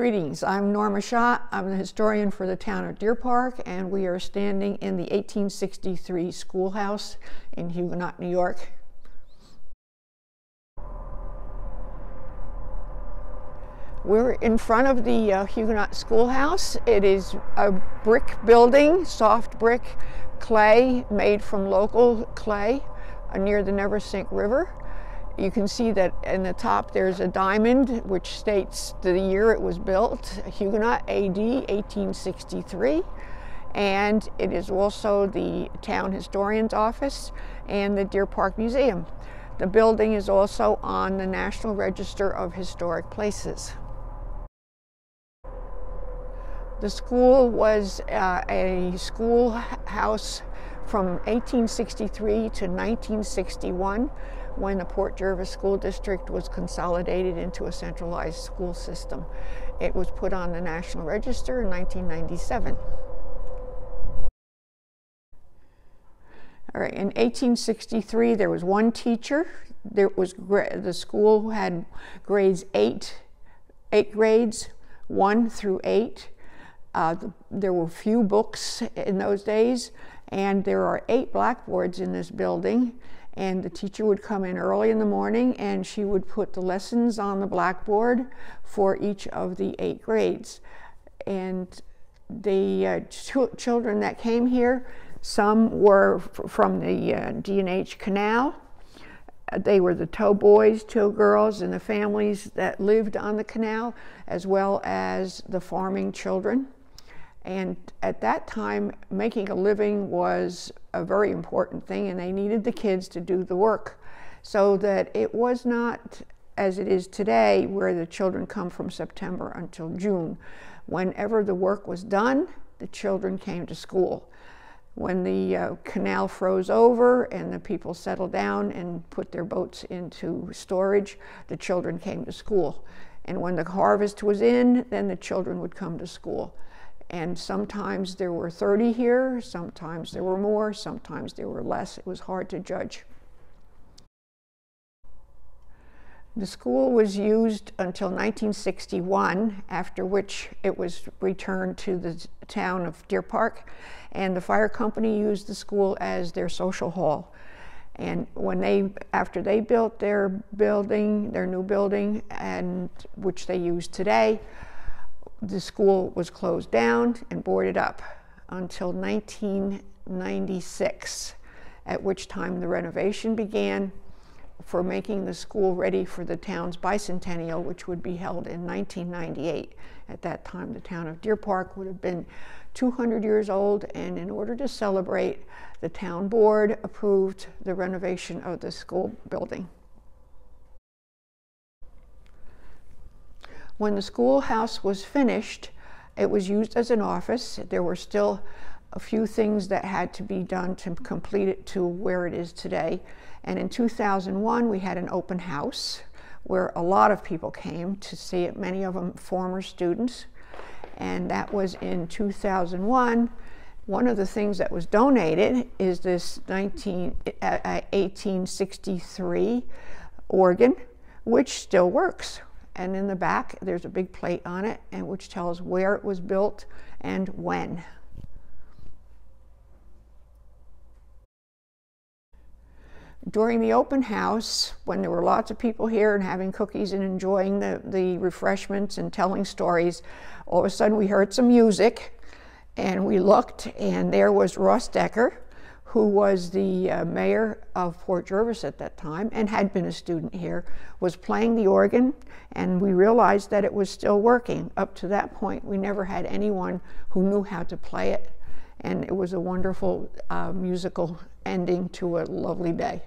Greetings, I'm Norma Schadt. I'm the historian for the town of Deerpark, and we are standing in the 1863 schoolhouse in Huguenot, New York. We're in front of the uh, Huguenot Schoolhouse. It is a brick building, soft brick clay made from local clay uh, near the Neversink River. You can see that in the top there's a diamond which states the year it was built, Huguenot AD 1863. And it is also the town historian's office and the Deerpark Museum. The building is also on the National Register of Historic Places. The school was uh, a schoolhouse from 1863 to 1961 when the Port Jervis School District was consolidated into a centralized school system. It was put on the National Register in 1997. All right, in 1863, there was one teacher. There was the school had grades eight, eight grades, one through eight. Uh, there were few books in those days, and there are eight blackboards in this building. And the teacher would come in early in the morning and she would put the lessons on the blackboard for each of the eight grades. And the uh, ch children that came here, some were from the uh, D&H Canal. They were the tow boys, tow girls, and the families that lived on the canal, as well as the farming children. And at that time, making a living was a very important thing, and they needed the kids to do the work. So that it was not as it is today, where the children come from September until June. Whenever the work was done, the children came to school. When the uh, canal froze over and the people settled down and put their boats into storage, the children came to school. And when the harvest was in, then the children would come to school. And sometimes there were 30 here, sometimes there were more, sometimes there were less. It was hard to judge. The school was used until 1961, after which it was returned to the town of Deerpark, and the fire company used the school as their social hall. And when they, after they built their building, their new building, and which they use today, the school was closed down and boarded up until 1996, at which time the renovation began for making the school ready for the town's bicentennial, which would be held in 1998. At that time, the town of Deerpark would have been 200 years old, and in order to celebrate, the town board approved the renovation of the school building. When the schoolhouse was finished, it was used as an office. There were still a few things that had to be done to complete it to where it is today. And in 2001, we had an open house where a lot of people came to see it, many of them former students. And that was in 2001. One of the things that was donated is this 19, uh, 1863 uh, organ, which still works and in the back there's a big plate on it and which tells where it was built and when. During the open house, when there were lots of people here and having cookies and enjoying the, the refreshments and telling stories, all of a sudden we heard some music and we looked and there was Ross Decker who was the uh, mayor of Port Jervis at that time and had been a student here, was playing the organ, and we realized that it was still working. Up to that point, we never had anyone who knew how to play it, and it was a wonderful uh, musical ending to a lovely day.